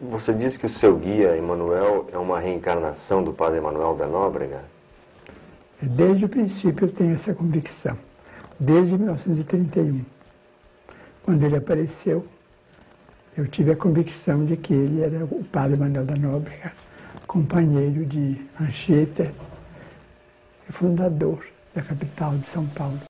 Você disse que o seu guia, Emanuel, é uma reencarnação do Padre Emanuel da Nóbrega? É, desde o princípio eu tenho essa convicção. Desde 1931. Quando ele apareceu, eu tive a convicção de que ele era o Padre Emanuel da Nóbrega, companheiro de Anchieta e fundador da capital de São Paulo.